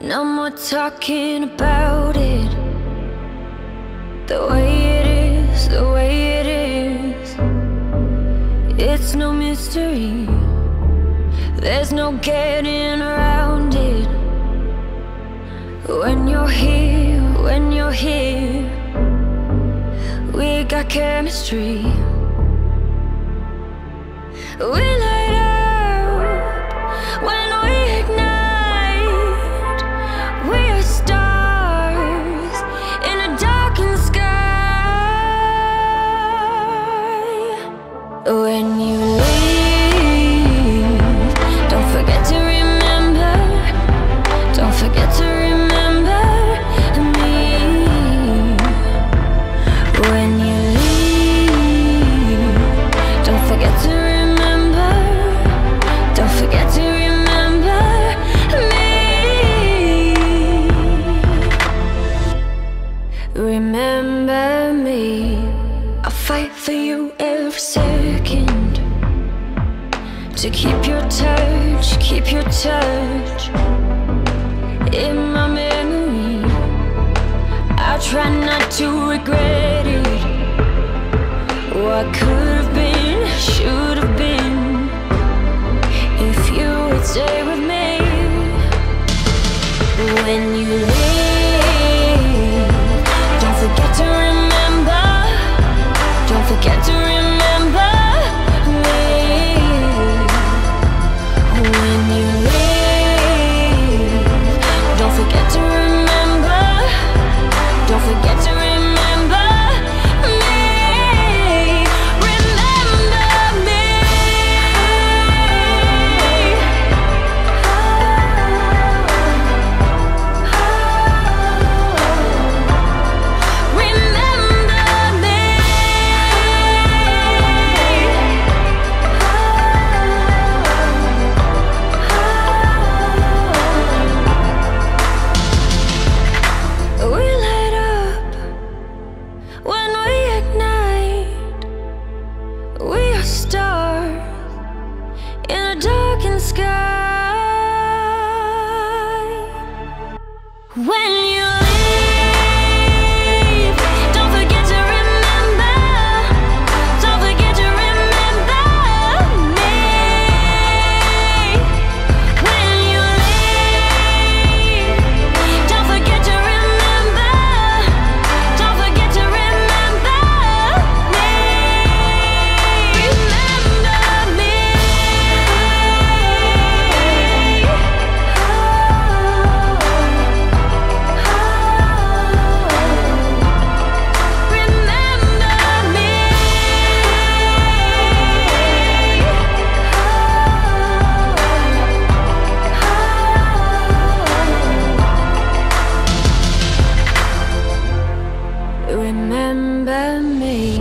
No more talking about it. The way it is, the way it is. It's no mystery. There's no getting around it. When you're here, when you're here, we got chemistry. We light When you leave, don't forget to remember. Don't forget to remember me. When you leave, don't forget to remember. Don't forget to remember me. Remember me. I'll fight for you every second. To keep your touch, keep your touch in my memory. I try not to regret it. What could have been, should have been. If you would stay with me when you leave, me. Me.